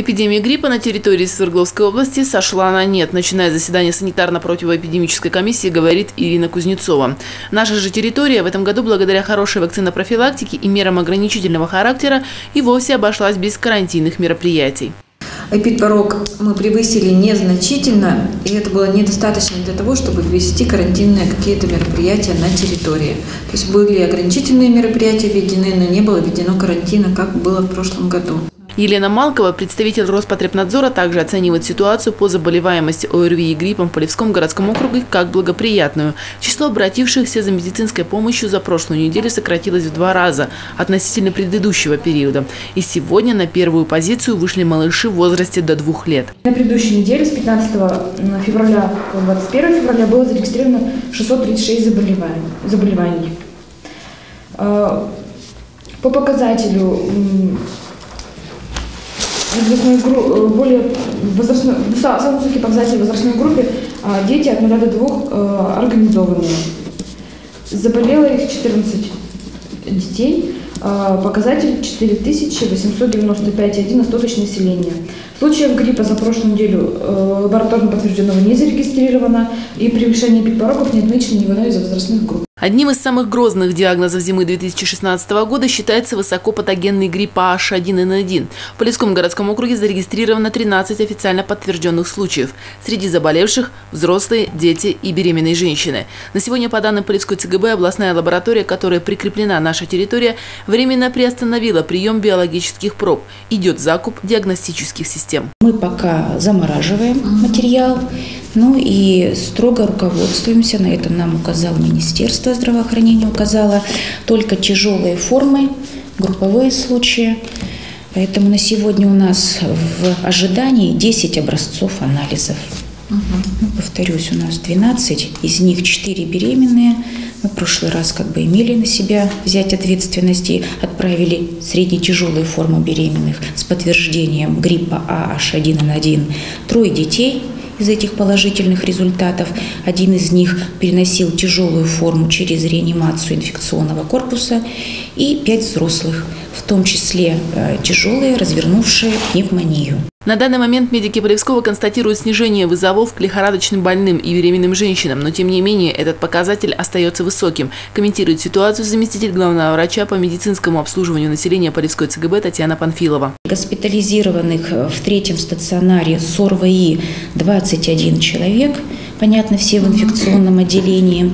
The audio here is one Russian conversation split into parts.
Эпидемия гриппа на территории Свердловской области сошла на нет. Начиная заседание санитарно-противоэпидемической комиссии, говорит Ирина Кузнецова. Наша же территория в этом году благодаря хорошей вакцинопрофилактике и мерам ограничительного характера и вовсе обошлась без карантинных мероприятий. Эпидпорог мы превысили незначительно, и это было недостаточно для того, чтобы ввести карантинные какие-то мероприятия на территории. То есть были ограничительные мероприятия введены, но не было введено карантина, как было в прошлом году. Елена Малкова, представитель Роспотребнадзора, также оценивает ситуацию по заболеваемости ОРВИ и гриппом в Полевском городском округе как благоприятную. Число обратившихся за медицинской помощью за прошлую неделю сократилось в два раза относительно предыдущего периода. И сегодня на первую позицию вышли малыши в возрасте до двух лет. На предыдущей неделе с 15 февраля по 21 февраля было зарегистрировано 636 заболеваний. заболеваний. А, по показателю возрастной группе, более возрастной, самый высокий показатель возрастной группе дети от 0 до 2 э, организованные. Заболело их 14 детей, а, показатель 4895, один остаточное населения. Случаев гриппа за прошлую неделю э, лабораторно подтвержденного не зарегистрировано, и превышение пик-порогов не отмечено ни в одной из возрастных групп. Одним из самых грозных диагнозов зимы 2016 года считается высокопатогенный грипп H1N1. В Полевском городском округе зарегистрировано 13 официально подтвержденных случаев. Среди заболевших – взрослые, дети и беременные женщины. На сегодня, по данным Полевской ЦГБ, областная лаборатория, которая прикреплена наша территория, временно приостановила прием биологических проб. Идет закуп диагностических систем. Мы пока замораживаем материал, ну и строго руководствуемся, на это нам указал Министерство здравоохранения, указало только тяжелые формы, групповые случаи. Поэтому на сегодня у нас в ожидании 10 образцов анализов. Угу. Ну, повторюсь, у нас 12, из них 4 беременные. Мы в прошлый раз как бы имели на себя взять ответственность и отправили средне-тяжелую форму беременных с подтверждением гриппа AH1N1 трое детей – из этих положительных результатов. Один из них переносил тяжелую форму через реанимацию инфекционного корпуса и пять взрослых, в том числе э, тяжелые, развернувшие пневмонию. На данный момент медики Полевского констатируют снижение вызовов к лихорадочным больным и беременным женщинам, но тем не менее этот показатель остается высоким, комментирует ситуацию заместитель главного врача по медицинскому обслуживанию населения Полевской ЦГБ Татьяна Панфилова. Госпитализированных в третьем стационаре с ОРВИ 21 человек, понятно, все в инфекционном отделении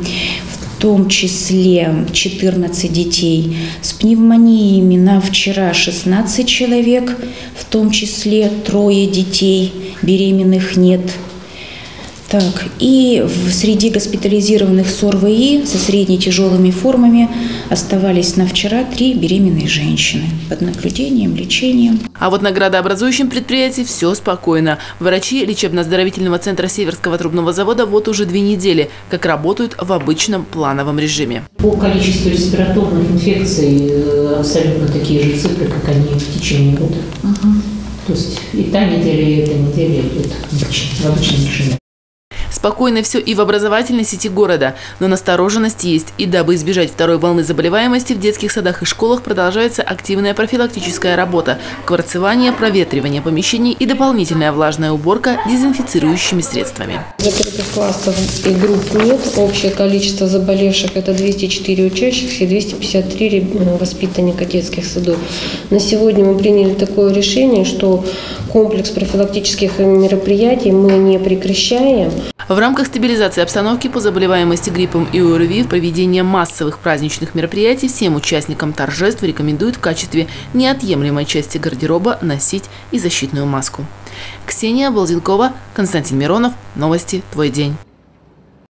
том числе 14 детей с пневмониями. На вчера 16 человек, в том числе трое детей, беременных нет – так, и в среди госпитализированных с ОРВИ со средне-тяжелыми формами оставались на вчера три беременные женщины под наблюдением, лечением. А вот на градообразующем предприятии все спокойно. Врачи лечебно-оздоровительного центра Северского трубного завода вот уже две недели, как работают в обычном плановом режиме. По количеству респираторных инфекций э, абсолютно такие же цифры, как они в течение года. Угу. То есть и та неделя, и эта неделя идет в обычном режиме. Спокойно все и в образовательной сети города, но настороженность есть. И дабы избежать второй волны заболеваемости, в детских садах и школах продолжается активная профилактическая работа, кварцевание, проветривание помещений и дополнительная влажная уборка дезинфицирующими средствами. Закрытых классов и групп нет. Общее количество заболевших – это 204 учащихся и 253 воспитанника детских садов. На сегодня мы приняли такое решение, что комплекс профилактических мероприятий мы не прекращаем. В рамках стабилизации обстановки по заболеваемости гриппом и ОРВИ в проведение массовых праздничных мероприятий всем участникам торжеств рекомендуют в качестве неотъемлемой части гардероба носить и защитную маску. Ксения Балзенкова, Константин Миронов. Новости. Твой день.